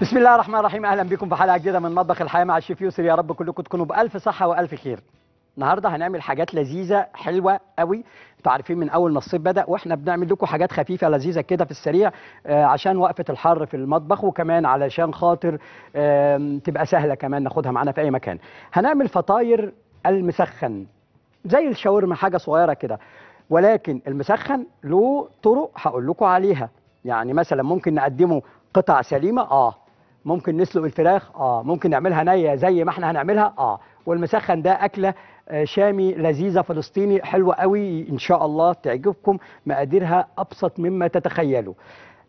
بسم الله الرحمن الرحيم. أهلا بكم في حلقة جديدة من مطبخ الحياة مع الشيف يسر يا رب كلكم تكونوا بألف صحة وألف خير. النهارده هنعمل حاجات لذيذة حلوة قوي. أنتوا عارفين من أول ما الصيف بدأ وإحنا بنعمل لكم حاجات خفيفة لذيذة كده في السريع آه عشان وقفة الحر في المطبخ وكمان علشان خاطر تبقى سهلة كمان ناخدها معانا في أي مكان. هنعمل فطاير المسخن زي الشاورما حاجة صغيرة كده. ولكن المسخن له طرق هقول لكم عليها. يعني مثلا ممكن نقدمه قطع سليمة. آه ممكن نسلق الفراخ؟ آه. ممكن نعملها نية زي ما إحنا هنعملها؟ آه. والمسخن ده أكلة آه، شامي لذيذة فلسطيني حلوة قوي إن شاء الله تعجبكم مقاديرها أبسط مما تتخيلوا.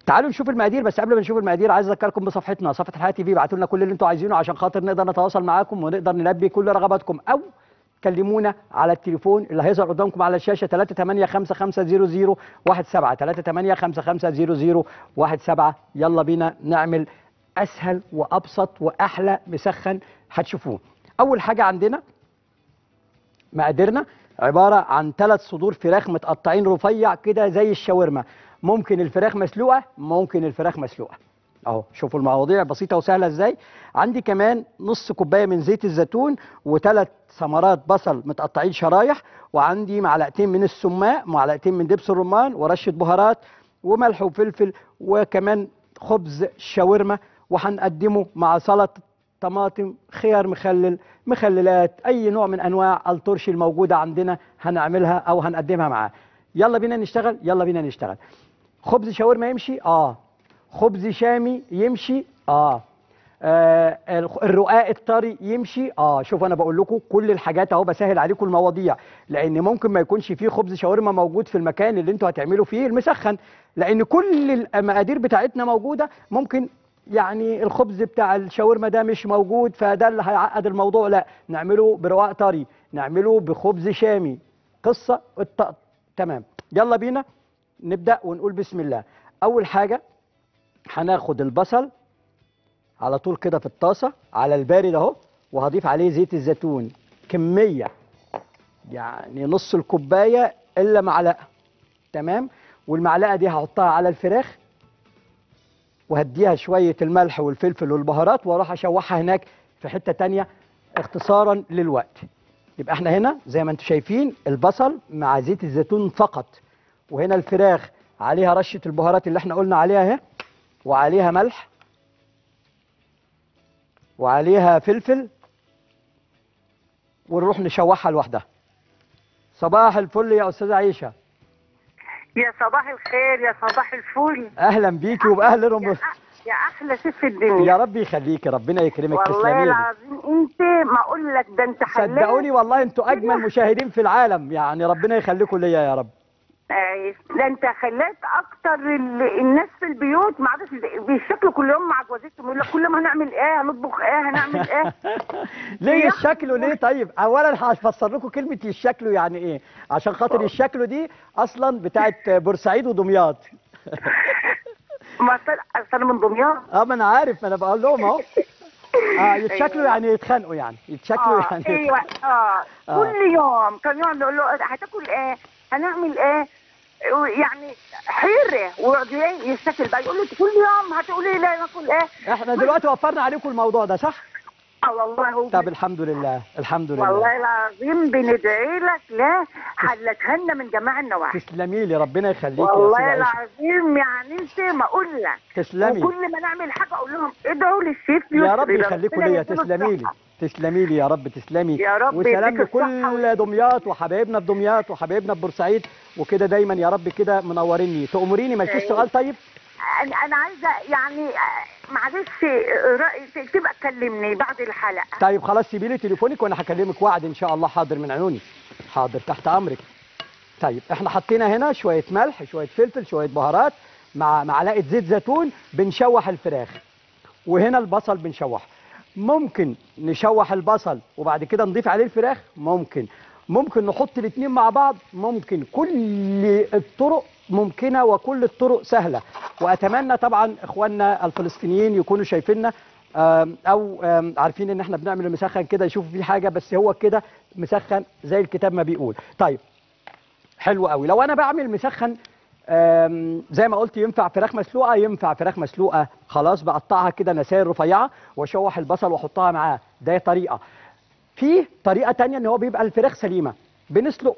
تعالوا نشوف المقادير بس قبل ما نشوف المقادير عايز أذكركم بصفحتنا صفحة الحياة تي في ابعتوا لنا كل اللي أنتوا عايزينه عشان خاطر نقدر نتواصل معاكم ونقدر نلبي كل رغباتكم. أو كلمونا على التليفون اللي هيظهر قدامكم على الشاشة 385500017 385500017 يلا بينا نعمل أسهل وأبسط وأحلى مسخن هتشوفوه. أول حاجة عندنا مقاديرنا عبارة عن ثلاث صدور فراخ متقطعين رفيع كده زي الشاورما. ممكن الفراخ مسلوقة ممكن الفراخ مسلوقة. أهو شوفوا المواضيع بسيطة وسهلة إزاي. عندي كمان نص كوباية من زيت الزيتون وثلاث ثمرات بصل متقطعين شرايح وعندي معلقتين من السماق معلقتين من دبس الرمان ورشة بهارات وملح وفلفل وكمان خبز شاورما. وهنقدمه مع سلطة طماطم خيار مخلل مخللات أي نوع من أنواع الترش الموجودة عندنا هنعملها أو هنقدمها معاه. يلا بينا نشتغل يلا بينا نشتغل. خبز شاورما يمشي؟ آه. خبز شامي يمشي؟ آه. آه الرقاق الطري يمشي؟ آه. شوف أنا بقول لكم كل الحاجات أهو بسهل عليكم المواضيع لأن ممكن ما يكونش فيه خبز شاورما موجود في المكان اللي أنتوا هتعملوا فيه المسخن لأن كل المقادير بتاعتنا موجودة ممكن يعني الخبز بتاع الشاورما ده مش موجود فده اللي هيعقد الموضوع. لا نعمله برقاق طري نعمله بخبز شامي. قصة الط... تمام. يلا بينا نبدأ ونقول بسم الله. أول حاجة هناخد البصل على طول كده في الطاسة على البارد أهو وهضيف عليه زيت الزيتون. كمية يعني نص الكوباية إلا معلقة تمام؟ والمعلقة دي هحطها على الفراخ. وهديها شوية الملح والفلفل والبهارات وأروح أشوحها هناك في حتة تانية اختصارا للوقت. يبقى إحنا هنا زي ما أنتم شايفين البصل مع زيت الزيتون فقط. وهنا الفراخ عليها رشة البهارات اللي إحنا قلنا عليها أهي وعليها ملح وعليها فلفل ونروح نشوحها لوحدها. صباح الفل يا أستاذة عيشة. يا صباح الخير يا صباح الفل. أهلا بيكي وبأهل يا, رم أ- يا أحلى ست في الدنيا. يا رب يخليكي ربنا يكرمك والله. العظيم. أنت ما أقول لك ده أنت حلاق صدقوني والله أنتوا أجمل مشاهدين في العالم. يعني ربنا يخليكم ليا يا رب. ده انت خليت أكتر ال- الناس في البيوت ما عادش بيشكلوا كل يوم مع جوازتهم يقول لك كل ما هنعمل إيه هنطبخ إيه هنعمل إيه. ليه الشكل ليه طيب اولا هفسر لكم كلمة الشكل يعني إيه عشان خاطر الشكل دي أصلا بتاعت بورسعيد ودمياط. ما اصل أنا من دمياط. آه ما أنا عارف ما أنا بقول لهم أهو. آه يتشكلوا أيوة. يعني يتخانقوا يعني يتشكلوا آه يعني. أيوه. آه آه. كل يوم كان يقعد يقول له هتاكل إيه هنعمل إيه. يعني حيره ويقعد يشتكل بقى يقول له كل يوم هتقولي لي ناكل إيه؟ إحنا دلوقتي وفرنا عليكم الموضوع ده صح؟ آه والله هو طب الحمد لله الحمد لله. والله العظيم بندعي لك لا حلتها لنا من جميع النواحي. تسلمي لي ربنا يخليكي والله. العظيم يعني أنت ما أقول لك. تسلمي. وكل ما نعمل حاجة أقول لهم ادعوا للشيف يا رب يخليكم ليا تسلمي لي. تسلمي لي يا رب تسلمي. يا رب وسلام لكل دمياط وحبايبنا في دمياط وحبايبنا في بورسعيد وكده دايما يا رب كده منوريني. تأمريني ما فيش أيوة. سؤال طيب؟ أنا أنا عايزة يعني آه، معلش رأي تبقى تكلمني بعد الحلقة. طيب خلاص سيبي لي تليفونك وأنا هكلمك وعد إن شاء الله. حاضر من عيوني. حاضر تحت أمرك. طيب إحنا حطينا هنا شوية ملح شوية فلفل شوية بهارات مع معلقة زيت زيتون بنشوح الفراخ. وهنا البصل بنشوحه. ممكن نشوح البصل وبعد كده نضيف عليه الفراخ؟ ممكن. ممكن نحط الاثنين مع بعض ممكن كل الطرق ممكنة وكل الطرق سهلة. وأتمنى طبعا إخواننا الفلسطينيين يكونوا شايفيننا أو عارفين إن إحنا بنعمل المسخن كده يشوفوا فيه حاجة بس هو كده مسخن زي الكتاب ما بيقول. طيب حلو قوي لو أنا بعمل مسخن زي ما قلت ينفع فراخ مسلوقة ينفع فراخ مسلوقة خلاص بقطعها كده نسائل رفيعة وأشوح البصل وأحطها معاه. ده طريقة. في طريقة تانية إن هو بيبقى الفراخ سليمة. بنسلق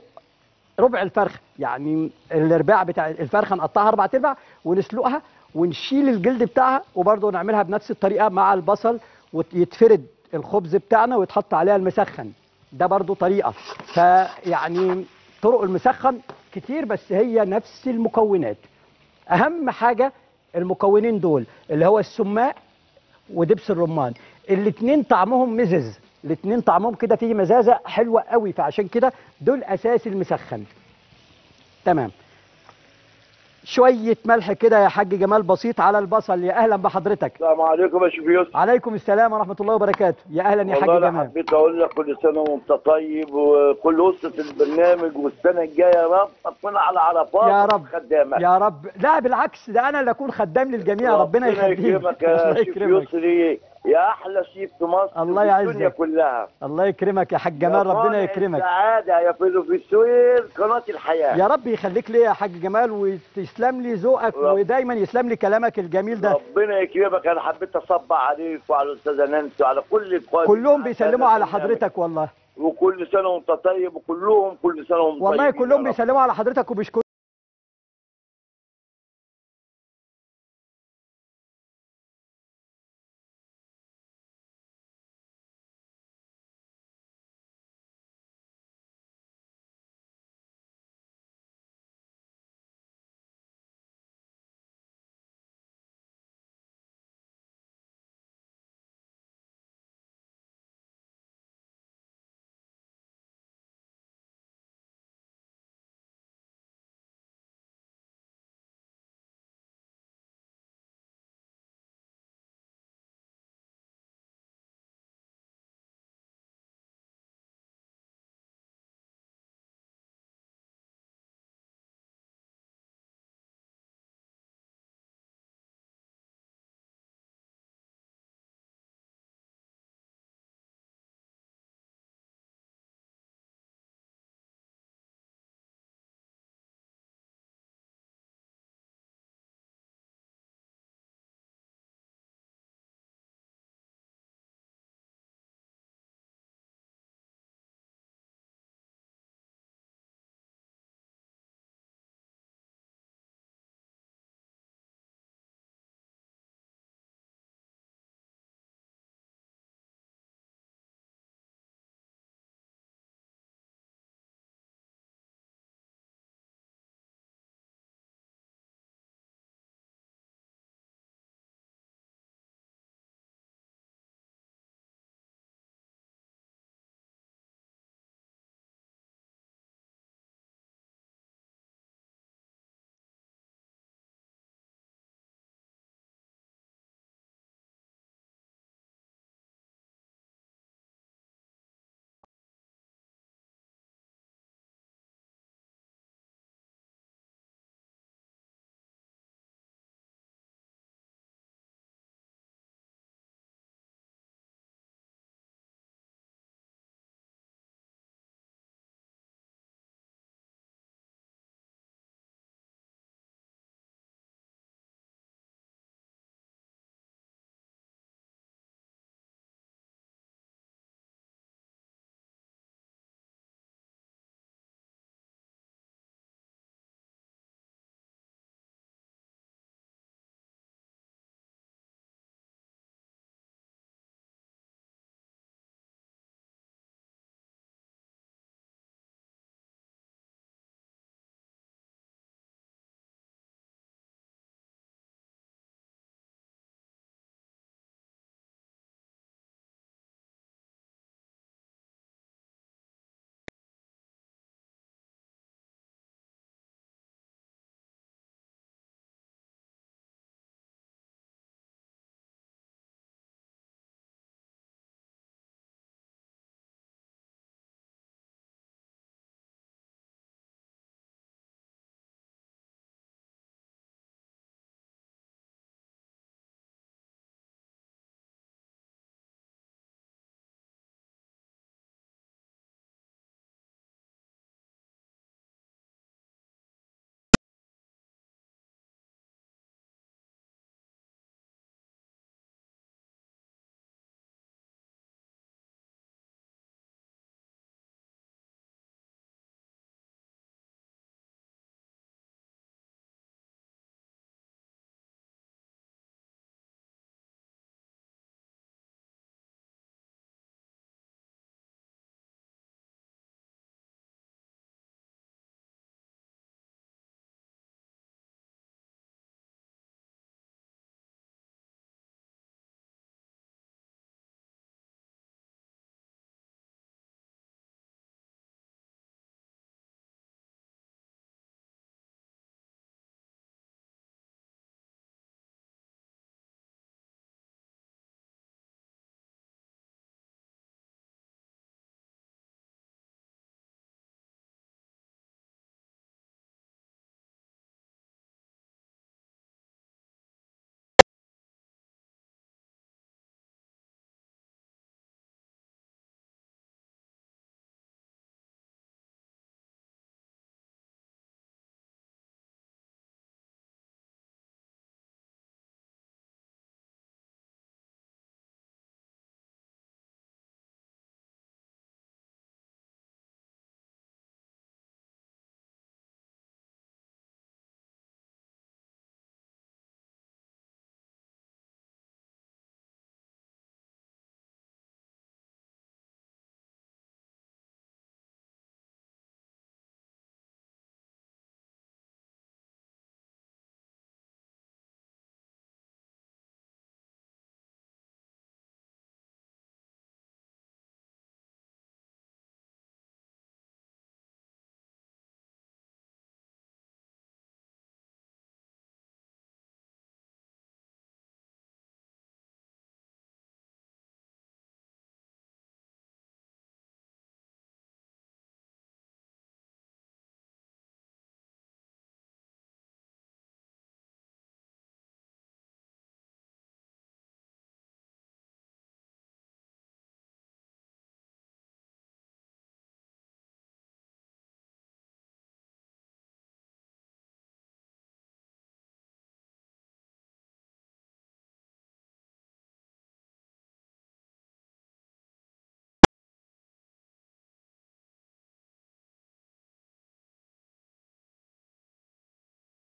ربع الفرخ يعني الأرباع بتاع الفرخة نقطعها أربع أرباع ونسلقها ونشيل الجلد بتاعها وبرضه نعملها بنفس الطريقة مع البصل ويتفرد الخبز بتاعنا ويتحط عليها المسخن. ده برضه طريقة. فيعني طرق المسخن كتير بس هي نفس المكونات. أهم حاجة المكونين دول اللي هو السماق ودبس الرمان. الاتنين طعمهم مزز. الاتنين طعمهم كده فيه مزازة حلوة قوي فعشان كده دول أساس المسخن. تمام. شوية ملح كده يا حاج جمال بسيط على البصل. يا أهلا بحضرتك. السلام عليكم يا شيخ يوسف. عليكم السلام ورحمة الله وبركاته. يا أهلا يا حاج والله جمال. حبيت أقول لك كل سنة وأنت طيب وكل أسرة البرنامج والسنة الجاية يا رب تكون على عرفات يا رب. خدامك يا رب. لا بالعكس ده أنا اللي أكون خدام للجميع. ربنا يخليك. يكرمك يا شيخ يسري يا أحلى شيف في مصر الله وفي الدنيا يعزك. كلها الله يكرمك يا حاج جمال ربنا يكرمك السعادة يا بروفيسور قناة الحياة يا رب يخليك ليا يا حاج جمال وتسلم لي ذوقك. ودايما يسلم لي كلامك الجميل ده ربنا يكرمك أنا حبيت اصبح عليك وعلى الأستاذة نانسي وعلى كل القائمين كلهم بيسلموا على. حضرتك والله وكل سنة وأنت طيب وكلهم كل سنة وأنت والله طيبين يا كلهم. بيسلموا على حضرتك وبيشكروا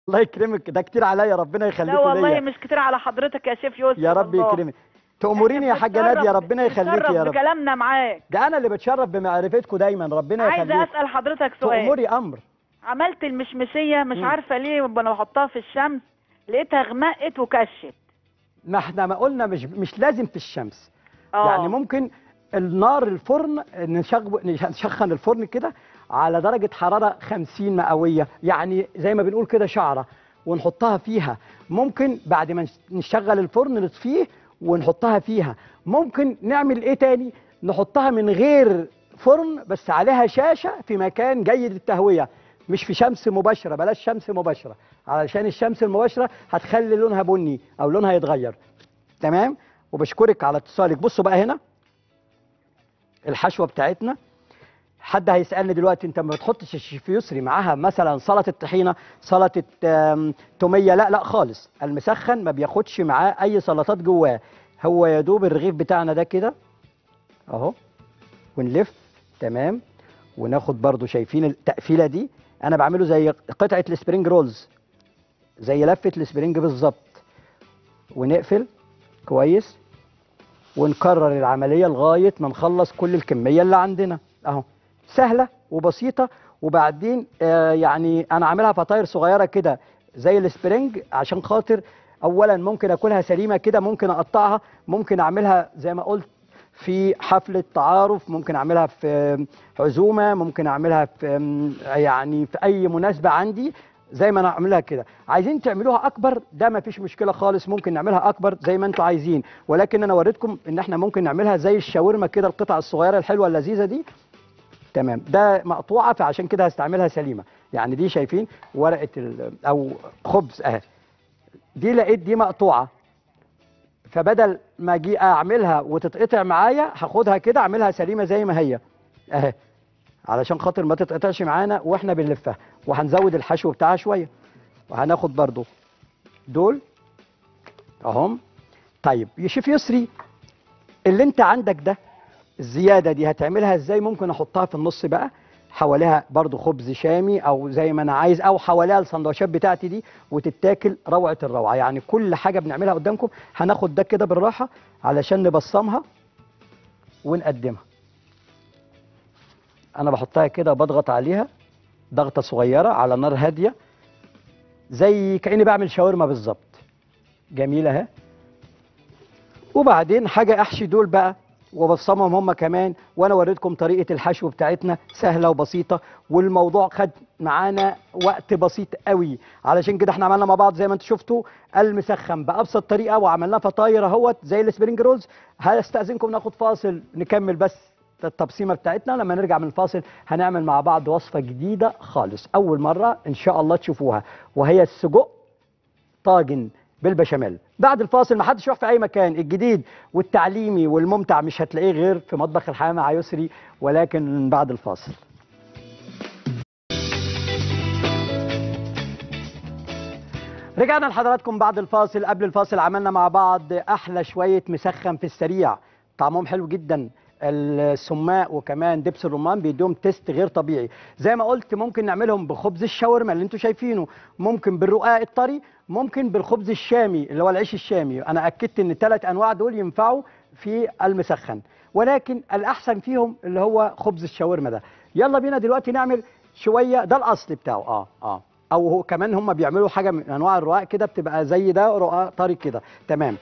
الله يكرمك. ده كتير عليا. ربنا لا يخليكم والله ليا. مش كتير على حضرتك يا شيف يوسف يا رب. يكرمك. تأمريني يا نادية؟ بنتشرف- ربنا يخليك يا رب. بكلامنا معاك. ده أنا اللي بتشرف بمعرفتكم دايما. ربنا يخليك أسأل حضرتك سؤال. تأمري أمر. عملت المشمشية مش مم. عارفة ليه وأنا بحطها في الشمس لقيتها غمقت وكشت ما إحنا ما قلنا مش مش لازم في الشمس. آه. يعني ممكن النار الفرن نشغ- نسخن الفرن كده على درجة حرارة 50 مئوية يعني زي ما بنقول كده شعرة ونحطها فيها. ممكن بعد ما نشغل الفرن نطفيه ونحطها فيها. ممكن نعمل إيه تاني؟ نحطها من غير فرن بس عليها شاشة في مكان جيد التهوية مش في شمس مباشرة بلاش شمس مباشرة. علشان الشمس المباشرة هتخلي لونها بني أو لونها يتغير. تمام؟ وبشكرك على اتصالك. بصوا بقى هنا الحشوة بتاعتنا. حد هيسألني دلوقتي أنت ما بتحطش الشيف يسري معاها مثلا سلطة طحينة سلطة تومية؟ لا لا خالص. المسخن ما بياخدش معاه أي سلطات جواه. هو يا دوب الرغيف بتاعنا ده كده أهو ونلف تمام. وناخد برضو شايفين التقفيلة دي. أنا بعمله زي قطعة ال spring rolls زي لفة ال spring بالظبط. ونقفل كويس. ونكرر العملية لغاية ما نخلص كل الكمية اللي عندنا. أهو. سهلة وبسيطة. وبعدين آه يعني أنا عاملها فطاير صغيرة كده زي السبرينج عشان خاطر اولا ممكن أكلها سليمة كده ممكن أقطعها ممكن أعملها زي ما قلت في حفلة تعارف ممكن أعملها في عزومة ممكن أعملها في يعني في أي مناسبة عندي زي ما أنا اعملها كده. عايزين تعملوها أكبر ده ما فيش مشكلة خالص ممكن نعملها أكبر زي ما أنتوا عايزين. ولكن أنا وريتكم إن إحنا ممكن نعملها زي الشاورما كده القطع الصغيرة الحلوة اللذيذة دي. تمام. ده مقطوعة فعشان كده هستعملها سليمة. يعني دي شايفين ورقة ال- أو خبز أهي. دي لقيت دي مقطوعة. فبدل ما أجي أعملها وتتقطع معايا هاخدها كده أعملها سليمة زي ما هي. أهي. علشان خاطر ما تتقطعش معانا وإحنا بنلفها. وهنزود الحشو بتاعها شوية. وهناخد برضو دول أهم. طيب يا شيف يسري اللي أنت عندك ده الزيادة دي هتعملها إزاي؟ ممكن احطها في النص بقى حواليها برضو خبز شامي أو زي ما أنا عايز أو حواليها السندوتشات بتاعتي دي وتتاكل روعة الروعة. يعني كل حاجة بنعملها قدامكم. هناخد ده كده بالراحة علشان نبصمها ونقدمها. أنا بحطها كده بضغط عليها ضغطة صغيرة على نار هادية زي كأني بعمل شاورما بالظبط. جميلة اهي وبعدين حاجة أحشي دول بقى. وبصمهم هم كمان وأنا وريتكم طريقة الحشو بتاعتنا سهلة وبسيطة والموضوع خد معانا وقت بسيط قوي. علشان كده إحنا عملنا مع بعض زي ما أنتم شفتوا المسخن بأبسط طريقة وعملناه فطاير أهوت زي ال spring rolls. هستأذنكم ناخد فاصل نكمل بس التبصيمه بتاعتنا. لما نرجع من الفاصل هنعمل مع بعض وصفة جديدة خالص. أول مرة إن شاء الله تشوفوها وهي السجق طاجن. بالبشاميل. بعد الفاصل ما حدش يروح في أي مكان. الجديد والتعليمي والممتع مش هتلاقيه غير في مطبخ الحياة مع يسري ولكن بعد الفاصل. رجعنا لحضراتكم بعد الفاصل. قبل الفاصل عملنا مع بعض أحلى شوية مسخن في السريع. طعمهم حلو جدا. السماق وكمان دبس الرمان بيدوم تيست غير طبيعي. زي ما قلت ممكن نعملهم بخبز الشاورما اللي أنتوا شايفينه ممكن بالرقاق الطري ممكن بالخبز الشامي اللي هو العيش الشامي. أنا أكدت إن الثلاث أنواع دول ينفعوا في المسخن. ولكن الأحسن فيهم اللي هو خبز الشاورما ده. يلا بينا دلوقتي نعمل شوية ده الاصل بتاعه. آه آه. أو هو كمان هم بيعملوا حاجة من أنواع الرقاق كده بتبقى زي ده رقاق طري كده. تمام.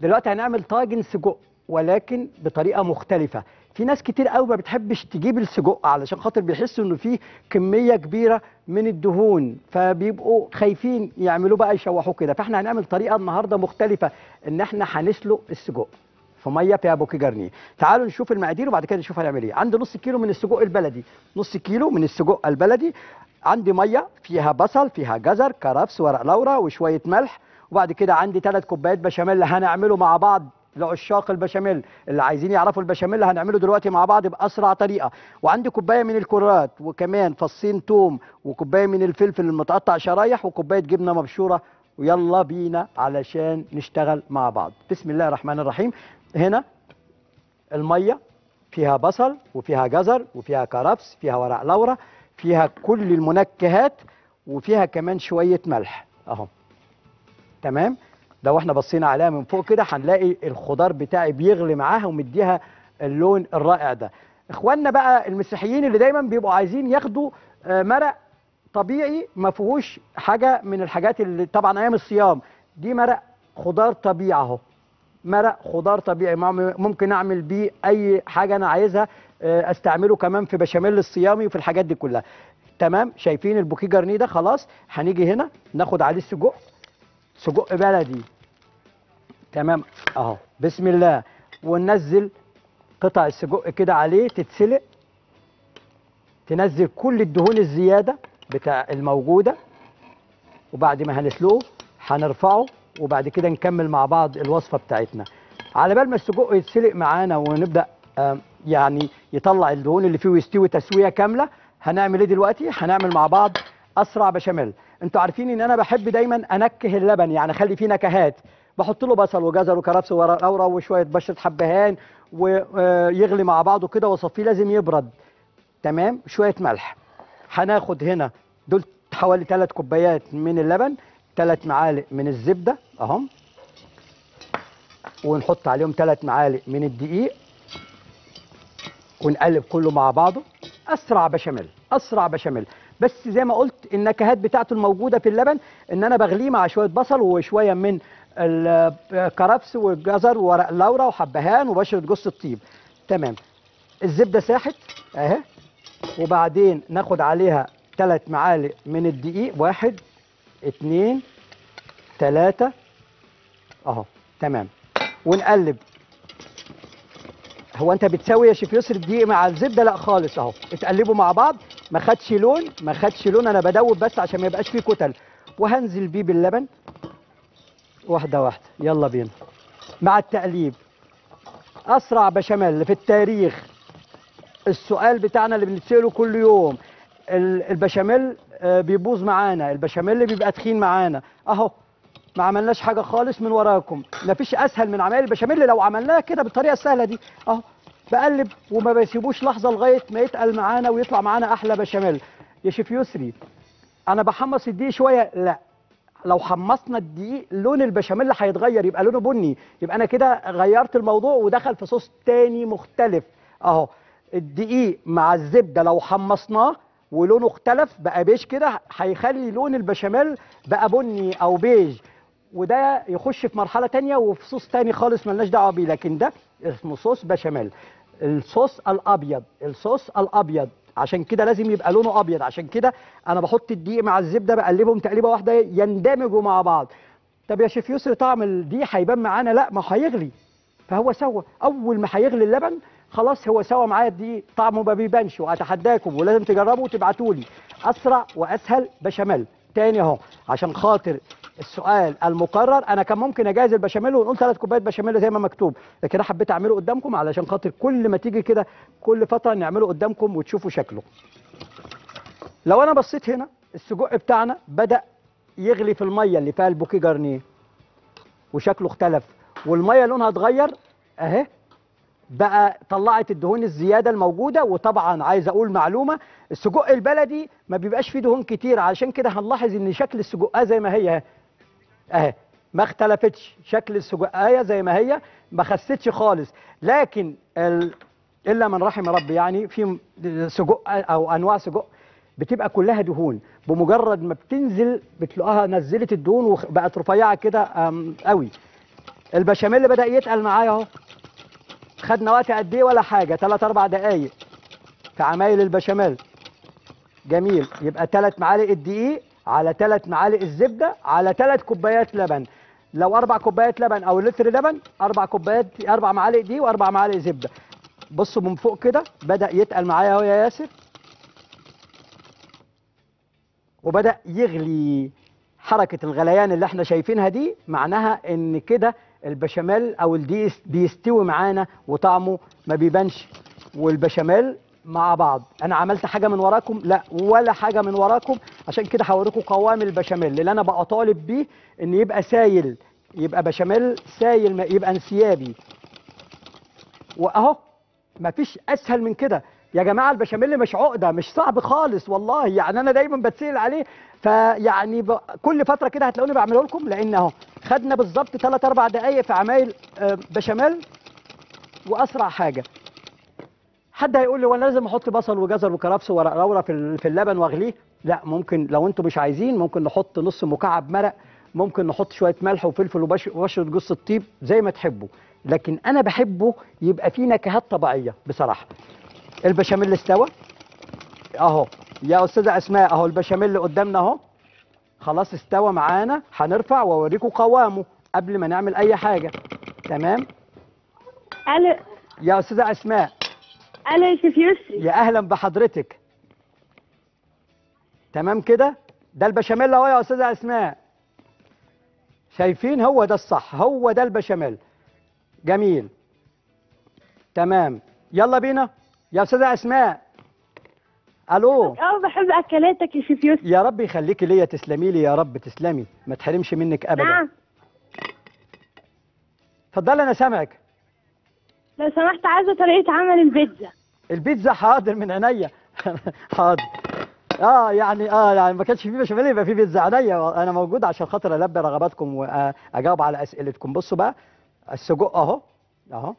دلوقتي هنعمل طاجن سجق. ولكن بطريقة مختلفة. في ناس كتير قوي ما بتحبش تجيب السجق علشان خاطر بيحسوا إنه فيه كمية كبيرة من الدهون فبيبقوا خايفين يعملوه بقى يشوحوه كده. فإحنا هنعمل طريقة النهارده مختلفة إن إحنا هنسلق السجق في مية فيها بوكي جرنيه تعالوا نشوف المقادير وبعد كده نشوف هنعمل إيه. عندي نص كيلو من السجق البلدي. نص كيلو من السجق البلدي. عندي مية فيها بصل فيها جزر كرفس ورق لورا وشوية ملح. وبعد كده عندي ثلاث كوبايات بشاميل هنعمله مع بعض. لعشاق البشاميل اللي عايزين يعرفوا البشاميل هنعمله دلوقتي مع بعض بأسرع طريقة. وعندي كوباية من الكرات وكمان فصين توم وكوباية من الفلفل المتقطع شرايح وكوباية جبنة مبشورة. ويلا بينا علشان نشتغل مع بعض. بسم الله الرحمن الرحيم. هنا المية فيها بصل وفيها جزر وفيها كرفس فيها ورق لورا فيها كل المنكهات وفيها كمان شوية ملح. أهو. تمام؟ لو إحنا بصينا عليها من فوق كده هنلاقي الخضار بتاعي بيغلي معاها ومديها اللون الرائع ده. إخواننا بقى المسيحيين اللي دايما بيبقوا عايزين ياخدوا آه، مرق طبيعي ما فيهوش حاجة من الحاجات اللي طبعا أيام الصيام. دي مرق خضار طبيعي أهو. مرق خضار طبيعي ممكن أعمل بيه أي حاجة أنا عايزها آه، أستعمله كمان في بشاميل الصيامي وفي الحاجات دي كلها. تمام؟ شايفين البوكيه جرنيه ده؟ خلاص. هنيجي هنا ناخد عليه السجق. سجق بلدي. تمام. اهو. بسم الله. وننزل قطع السجق كده عليه تتسلق. تنزل كل الدهون الزيادة بتاع الموجودة. وبعد ما هنسلقه هنرفعه. وبعد كده نكمل مع بعض الوصفة بتاعتنا. على بال ما السجق يتسلق معانا ونبدأ يعني يطلع الدهون اللي فيه ويستوي تسوية كاملة هنعمل إيه دلوقتي؟ هنعمل مع بعض أسرع بشاميل. أنتوا عارفين إن أنا بحب دايما أنكه اللبن يعني أخلي فيه نكهات. بحط له بصل وجزر وكرفس ورق لورا وشوية بشرة حبهان ويغلي مع بعضه كده وأصفيه لازم يبرد. تمام؟ شوية ملح. هناخد هنا دول حوالي 3 كوبايات من اللبن 3 معالق من الزبدة أهم. ونحط عليهم 3 معالق من الدقيق. ونقلب كله مع بعضه. أسرع بشاميل أسرع بشاميل. بس زي ما قلت النكهات بتاعته الموجودة في اللبن إن أنا بغليه مع شوية بصل وشوية من الكرفس والجزر وورق اللورا وحبهان وبشرة جوز الطيب. تمام. الزبدة ساحت. أهي. وبعدين ناخد عليها ثلاث معالق من الدقيق. واحد اتنين تلاتة. أهو. تمام. ونقلب. هو أنت بتسوي يا شيف يسر الدقيق مع الزبدة؟ لا خالص أهو. اتقلبوا مع بعض. ما خدش لون ما خدش لون. أنا بدوب بس عشان ما يبقاش فيه كتل. وهنزل بيه باللبن. واحدة واحدة. يلا بينا. مع التقليب. أسرع بشاميل في التاريخ. السؤال بتاعنا اللي بنتسأله كل يوم. ال- البشاميل آه، بيبوظ معانا. البشاميل بيبقى تخين معانا. أهو ما عملناش حاجة خالص من وراكم. مفيش أسهل من عمل البشاميل. لو عملناها كده بالطريقة السهلة دي. أهو بقلب وما بسيبوش لحظة لغاية ما يتقل معانا ويطلع معانا أحلى بشاميل. يا شيف يسري أنا بحمص الدقيق شوية؟ لا. لو حمصنا الدقيق لون البشاميل هيتغير يبقى لونه بني. يبقى أنا كده غيرت الموضوع ودخل في صوص تاني مختلف. أهو الدقيق مع الزبدة لو حمصناه ولونه اختلف بقى بيج كده هيخلي لون البشاميل بقى بني أو بيج. وده يخش في مرحلة تانية وفي صوص تاني خالص ملناش دعوة بيه لكن ده اسمه صوص بشاميل. الصوص الأبيض الصوص الأبيض. عشان كده لازم يبقى لونه أبيض. عشان كده أنا بحط الدقيق مع الزبدة بقلبهم تقليبة واحدة يندمجوا مع بعض. طب يا شيف يسري طعم الدقيق هيبان معانا؟ لا ما هيغلي. فهو سوى أول ما هيغلي اللبن خلاص هو سوى معايا الدقيق. طعمه ما بيبانش وأتحداكم. ولازم تجربوا وتبعتوا لي أسرع وأسهل بشاميل. تاني أهو عشان خاطر السؤال المكرر أنا كان ممكن أجهز البشاميل ونقول ثلاث كوبايات بشاميل زي ما مكتوب لكن أنا حبيت أعمله قدامكم علشان خاطر كل ما تيجي كده كل فترة نعمله قدامكم وتشوفوا شكله. لو أنا بصيت هنا السجق بتاعنا بدأ يغلي في المية اللي فيها البوكيه جارنيه وشكله اختلف والمية لونها اتغير أهي بقى طلعت الدهون الزيادة الموجودة وطبعا عايز أقول معلومة السجق البلدي ما بيبقاش فيه دهون كتير علشان كده هنلاحظ إن شكل السجقه زي ما هي اهي ما اختلفتش. شكل السجقايه زي ما هي ما خستش خالص. لكن ال... إلا من رحم ربي يعني في سجق أو أنواع سجق بتبقى كلها دهون. بمجرد ما بتنزل بتلاقيها نزلت الدهون وبقت رفيعة كده قوي. البشاميل بدأ يتقل معايا أهو. خدنا وقت قد إيه؟ ولا حاجة. 3 4 دقائق في عمايل البشاميل. جميل. يبقى 3 معالق الدقيق. على 3 معالق الزبدة على 3 كوبايات لبن. لو أربع كوبايات لبن أو لتر لبن أربع كوبايات أربع معالق دقيق وأربع معالق زبدة. بصوا من فوق كده بدأ يتقل معايا أهو يا ياسر. وبدأ يغلي حركة الغليان اللي إحنا شايفينها دي معناها إن كده البشاميل أو الدقيق بيستوي معانا وطعمه ما بيبانش. والبشاميل مع بعض. أنا عملت حاجة من وراكم؟ لا ولا حاجة من وراكم. عشان كده هوريكم قوام البشاميل. اللي أنا بقى طالب بيه إن يبقى سايل يبقى بشاميل سايل ما يبقى انسيابي. وأهو مفيش أسهل من كده. يا جماعة البشاميل مش عقدة مش صعب خالص والله. يعني أنا دايما بتسأل عليه. فيعني ب... كل فترة كده هتلاقوني بعمله لكم. لأن أهو خدنا بالظبط 3 4 دقائق في عمايل آه، بشاميل. وأسرع حاجة حد هيقول لي وأنا لازم أحط بصل وجزر وكرفس ورق لورا في في اللبن واغليه؟ لا ممكن لو أنتم مش عايزين ممكن نحط نص مكعب مرق ممكن نحط شوية ملح وفلفل وبش- وبشرة جوز الطيب زي ما تحبوا. لكن أنا بحبه يبقى فيه نكهات طبيعية بصراحة. البشاميل استوى؟ أهو. يا أستاذة أسماء أهو البشاميل قدامنا أهو. خلاص استوى معانا. هنرفع وأوريكم قوامه قبل ما نعمل أي حاجة. تمام؟ ألو. يا أستاذة أسماء. ألو يا شيف يسري يا أهلا بحضرتك. تمام كده؟ ده البشاميل أهو يا أستاذة أسماء. شايفين؟ هو ده الصح. هو ده البشاميل. جميل. تمام. يلا بينا. يا أستاذة أسماء. ألو. أه بحب أكلاتك يا شيف يسري يا رب يخليكي ليا تسلمي لي يا رب تسلمي. ما تحرمش منك ابدا. نعم. اتفضلي أنا سامعك. لو سمحت عايزة طريقة عمل البيتزا. البيتزا حاضر من عينيا. حاضر. آه يعني آه يعني ما كانش في بشاميل يبقى في بيتزا عينيا. أنا موجود عشان خاطر ألبي رغباتكم واجاوب على أسئلتكم. بصوا بقى السجق أهو. أهو.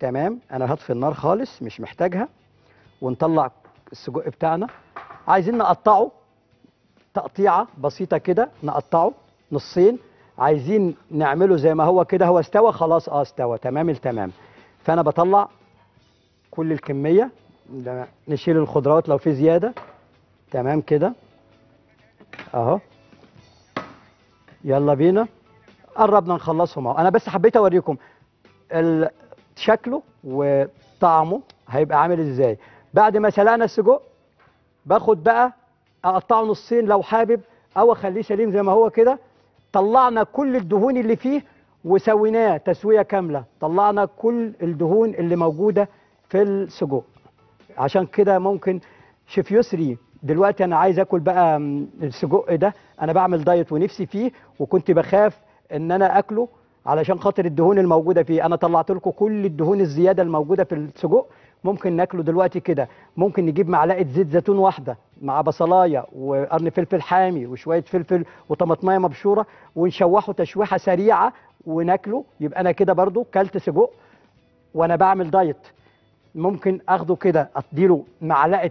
تمام. أنا هطفي النار خالص مش محتاجها. ونطلع السجق بتاعنا. عايزين نقطعه. تقطيعة بسيطة كده نقطعه نصين. عايزين نعمله زي ما هو كده. هو استوى؟ خلاص آه استوى. تمام التمام. فأنا بطلع كل الكمية ده نشيل الخضروات لو في زيادة. تمام كده؟ أهو. يلا بينا. قربنا نخلصهم أهو. أنا بس حبيت أوريكم شكله وطعمه هيبقى عامل إزاي. بعد ما سلقنا السجق باخد بقى أقطعه نصين لو حابب أو أخليه سليم زي ما هو كده. طلعنا كل الدهون اللي فيه وسويناه تسوية كاملة. طلعنا كل الدهون اللي موجودة في السجق. عشان كده ممكن شيف يسري دلوقتي أنا عايز أكل بقى السجق ده. أنا بعمل دايت ونفسي فيه وكنت بخاف إن أنا أكله علشان خاطر الدهون الموجودة فيه. أنا طلعت لكم كل الدهون الزيادة الموجودة في السجق. ممكن ناكله دلوقتي كده. ممكن نجيب معلقة زيت زيتون واحدة مع بصلاية وقرن فلفل حامي وشوية فلفل وطماطماية مبشورة ونشوحه تشويحة سريعة وناكله. يبقى أنا كده برضو كلت سجق وأنا بعمل دايت. ممكن أخده كده أديله معلقة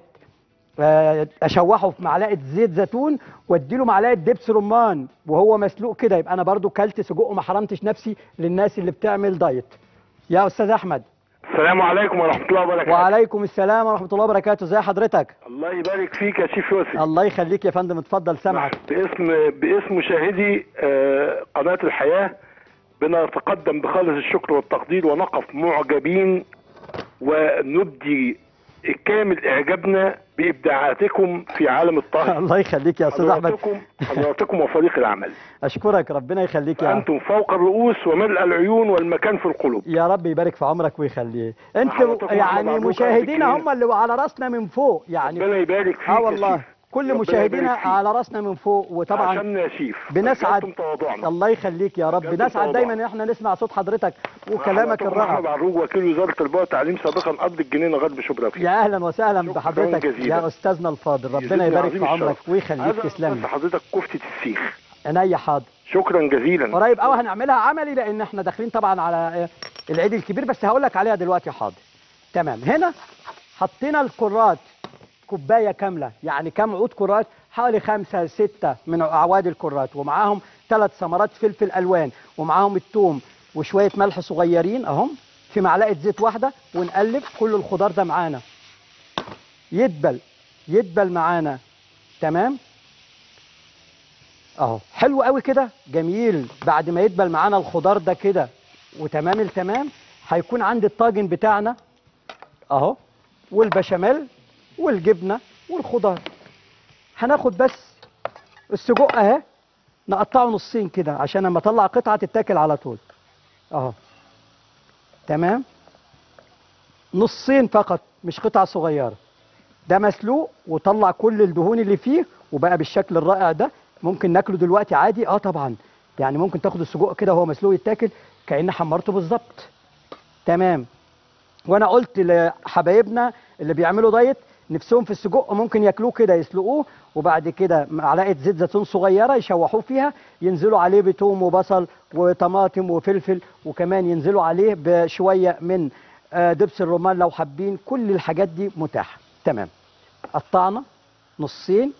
آه، أشوحه في معلقة زيت زيتون وأديله معلقة دبس رمان وهو مسلوق كده. يبقى أنا برضو كلت سجق وما حرمتش نفسي للناس اللي بتعمل دايت. يا أستاذ أحمد. السلام عليكم ورحمة الله وبركاته. وعليكم السلام ورحمة الله وبركاته. ازي حضرتك؟ الله يبارك فيك يا شيف يوسف. الله يخليك يا فندم. اتفضل سامعك. باسم باسم مشاهدي آه، قناة الحياة. بنتقدم بخالص الشكر والتقدير ونقف معجبين ونبدي كامل إعجابنا بإبداعاتكم في عالم الطهي. الله يخليك يا أستاذ أحمد. حضراتكم وفريق العمل. أشكرك ربنا يخليك يا أنتم فوق الرؤوس وملء العيون والمكان في القلوب. يا رب يبارك في عمرك ويخليه انت حضرتكم يعني مشاهدينا هم اللي على رأسنا من فوق يعني. ربنا يبارك فيك آه والله. كل مشاهدينا. على راسنا من فوق وطبعا عشان يا شيف بنسعد الله يخليك يا رب. بنسعد. دايما إن إحنا نسمع صوت حضرتك وكلامك حضرتكم احمد الرائع. عروج وكيل وزارة التربيه والتعليم سابقا قبل الجنينه غرب شبرا فيه. يا أهلا وسهلا بحضرتك. يا أستاذنا الفاضل. ربنا يبارك في عمرك. ويخليك تسلم. أقدم حضرتك كفتة السيخ. عينيا حاضر. شكرا جزيلا. قريب قوي هنعملها عملي لأن إحنا داخلين طبعا على العيد الكبير بس هقول لك عليها دلوقتي حاضر. تمام. هنا حطينا الكرات. كوباية كاملة يعني كام عود كرات؟ حوالي خمسة ستة من أعواد الكرات. ومعاهم ثلاث ثمرات فلفل ألوان ومعاهم الثوم وشوية ملح صغيرين أهم في معلقة زيت واحدة ونقلب كل الخضار ده معانا. يدبل يدبل معانا. تمام؟ أهو حلو قوي كده. جميل. بعد ما يدبل معانا الخضار ده كده وتمام التمام هيكون عندي الطاجن بتاعنا. أهو والبشاميل. والجبنة والخضار. هناخد بس السجق اهي نقطعه نصين كده عشان لما اطلع قطعة تتاكل على طول. اهو. تمام؟ نصين فقط مش قطع صغيرة. ده مسلوق وطلع كل الدهون اللي فيه وبقى بالشكل الرائع ده. ممكن ناكله دلوقتي عادي؟ آه طبعا. يعني ممكن تاخد السجق كده وهو مسلوق يتاكل كأن حمرته بالظبط. تمام. وأنا قلت لحبايبنا اللي بيعملوا دايت نفسهم في السجق ممكن ياكلوه كده يسلقوه وبعد كده معلقة زيت زيتون صغيرة يشوحوه فيها ينزلوا عليه بتوم وبصل وطماطم وفلفل وكمان ينزلوا عليه بشوية من آه، دبس الرمان لو حابين. كل الحاجات دي متاحة. تمام. قطعنا نصين.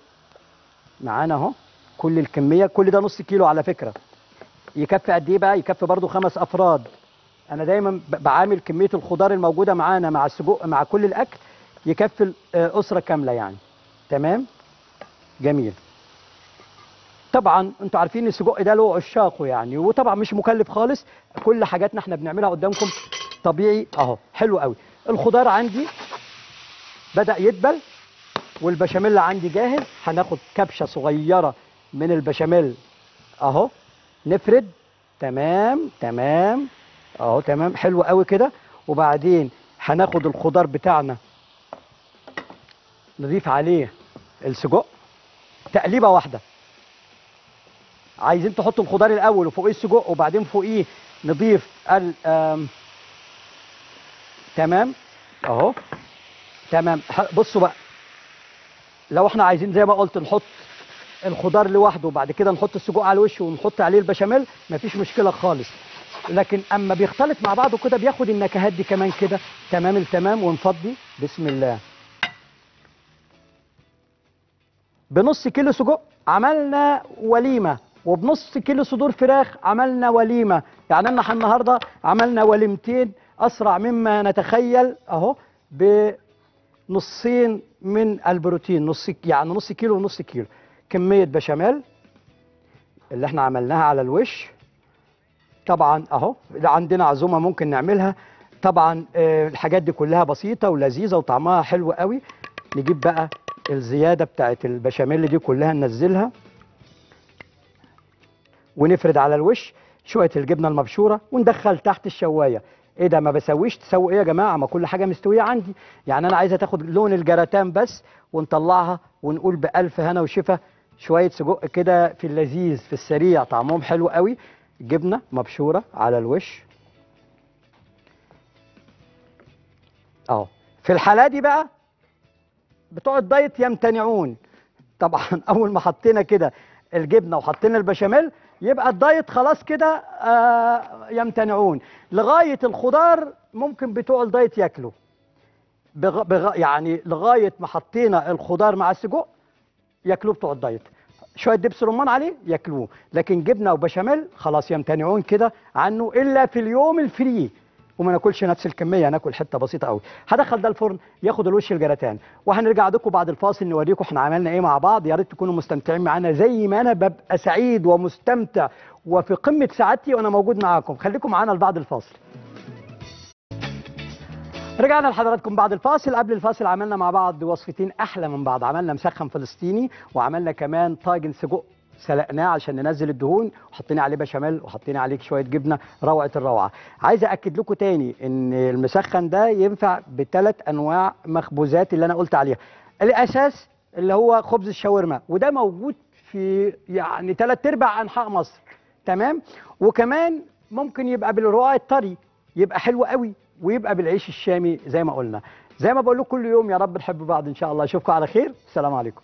معانا اهو. كل الكمية. كل ده نص كيلو على فكرة. يكفي قد إيه بقى؟ يكفي برضو خمس أفراد. أنا دايما بعامل كمية الخضار الموجودة معانا مع السجق مع كل الأكل. يكفي آه، أسرة كاملة يعني. تمام؟ جميل. طبعا أنتوا عارفين السجق ده له عشاقه يعني وطبعا مش مكلف خالص. كل حاجاتنا إحنا بنعملها قدامكم طبيعي أهو. حلو قوي. الخضار عندي بدأ يدبل والبشاميل عندي جاهز. هناخد كبشة صغيرة من البشاميل أهو. نفرد. تمام تمام. أهو تمام. حلو قوي كده. وبعدين هناخد الخضار بتاعنا نضيف عليه السجق تقليبة واحدة. عايزين تحطوا الخضار الأول وفوقيه السجق وبعدين فوقيه نضيف ال تمام؟ أهو. تمام. بصوا بقى. لو إحنا عايزين زي ما قلت نحط الخضار لوحده وبعد كده نحط السجق على الوش ونحط عليه البشاميل مفيش مشكلة خالص. لكن أما بيختلط مع بعضه كده بياخد النكهات دي كمان كده. تمام التمام ونفضي بسم الله. بنص كيلو سجق عملنا وليمة وبنص كيلو صدور فراخ عملنا وليمة. يعني إحنا النهارده عملنا وليمتين أسرع مما نتخيل أهو بنصين من البروتين نص يعني نص كيلو ونص كيلو. كمية بشاميل اللي إحنا عملناها على الوش. طبعا أهو عندنا عزومة ممكن نعملها. طبعا آه، الحاجات دي كلها بسيطة ولذيذة وطعمها حلو قوي. نجيب بقى الزيادة بتاعت البشاميل دي كلها ننزلها ونفرد على الوش شوية الجبنة المبشورة وندخل تحت الشواية. إيه ده؟ ما بسويش؟ تسوي إيه يا جماعة؟ ما كل حاجة مستوية عندي. يعني أنا عايزة تاخد لون الجراتان بس ونطلعها ونقول بألف هنا وشفا شوية سجق كده في اللذيذ في السريع. طعمهم حلو قوي. جبنة مبشورة على الوش. أهو. في الحالة دي بقى بتوع ال diet يمتنعون. طبعا أول ما حطينا كده الجبنة وحطينا البشاميل يبقى ال diet خلاص كده آه يمتنعون. لغاية الخضار ممكن بتوع ال diet ياكلوا. بغ... بغ... يعني لغاية ما حطينا الخضار مع السجق ياكلوه بتوع ال diet. شوية دبس رمان عليه ياكلوه. لكن جبنة وبشاميل خلاص يمتنعون كده عنه إلا في اليوم ال free. وما ناكلش نفس الكمية ناكل حتة بسيطة قوي. هدخل ده الفرن ياخد الوش الجراتان. وهنرجع لكم بعد الفاصل نوريكم إحنا عملنا إيه مع بعض. يا ريت تكونوا مستمتعين معانا زي ما أنا ببقى سعيد ومستمتع وفي قمة سعادتي وأنا موجود معاكم. خليكم معانا لبعد الفاصل. رجعنا لحضراتكم بعد الفاصل. قبل الفاصل عملنا مع بعض وصفتين أحلى من بعض. عملنا مسخن فلسطيني وعملنا كمان طاجن سجق سلقناه عشان ننزل الدهون وحطينا عليه بشاميل وحطينا عليه شوية جبنة روعة الروعة. عايز أكد لكم تاني إن المسخن ده ينفع بثلاث أنواع مخبوزات اللي أنا قلت عليها. الأساس اللي هو خبز الشاورما وده موجود في يعني ثلاث أرباع أنحاء مصر. تمام؟ وكمان ممكن يبقى بالرقاق الطري يبقى حلو قوي ويبقى بالعيش الشامي زي ما قلنا. زي ما بقول لكم كل يوم يا رب نحب بعض إن شاء الله. أشوفكم على خير. السلام عليكم.